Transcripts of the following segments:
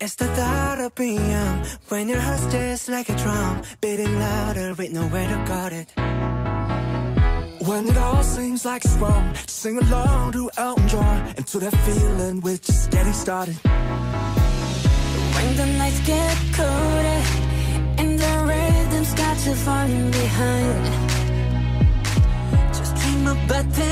It's the thought of being when your heart's just like a drum, beating louder with nowhere to guard it. When it all seems like it's wrong, sing along to Elton John and to that feeling we're just getting started. When the nights get colder and the rhythm's got you falling behind, just dream about the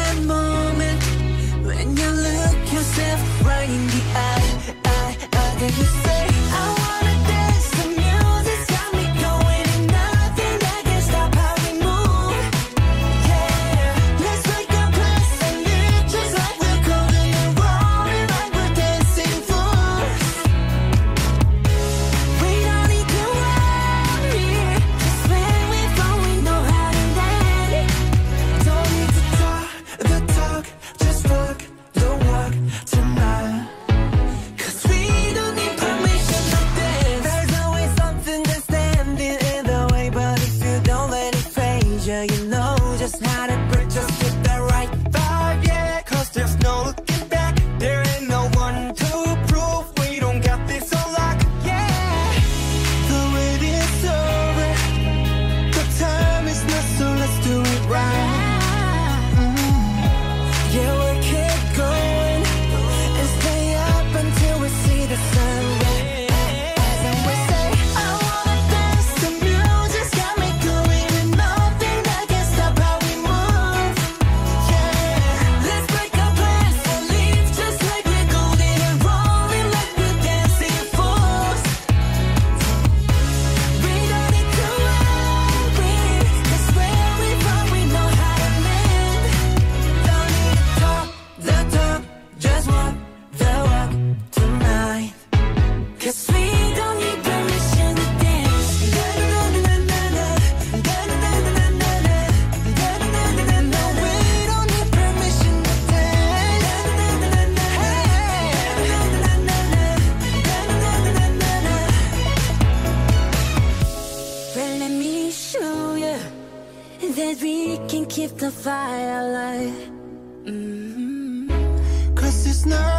that we can keep the fire alive mm -hmm. Cause it's not